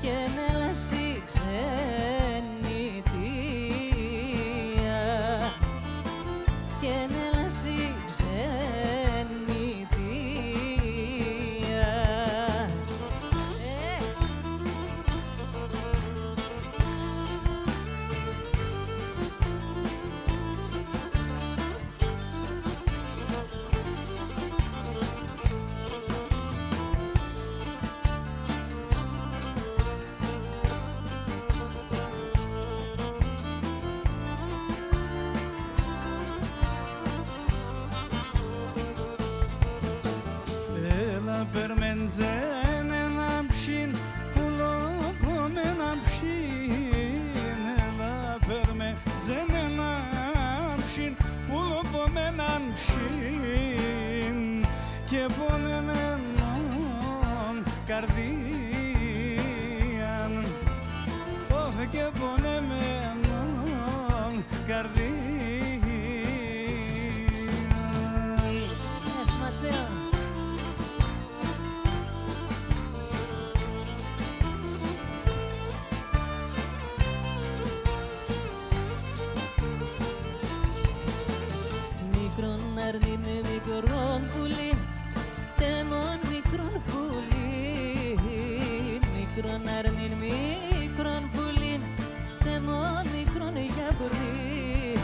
και μέλαση ξενιτία και μέλαση ξενιτία πουλόπουμε να ψήν και πονεμένον καρδίαν. Ωχ και πονεμένον Μικρόν αρνίνε μικρόν πουλί, τέμον μικρόν πουλί. Μικρόν αρνίν μικρόν πουλί, τέμον μικρόν γιαβρί.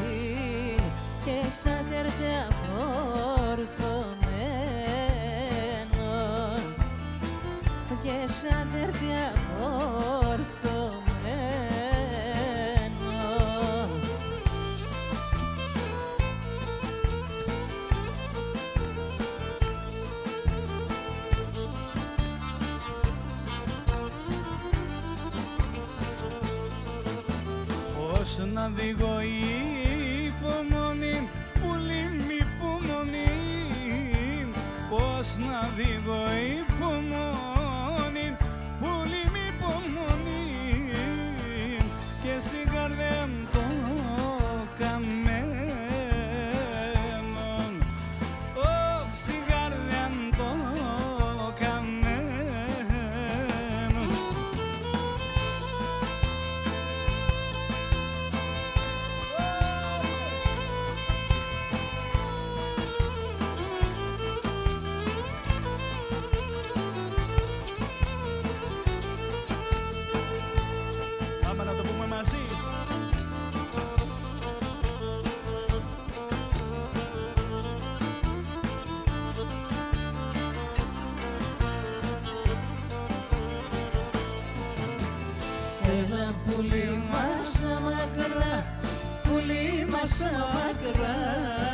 Και σαν τερτιά φορτωμένον και σαν να δίγω Έλα πουλί μας μακρά, πουλί μας μακρά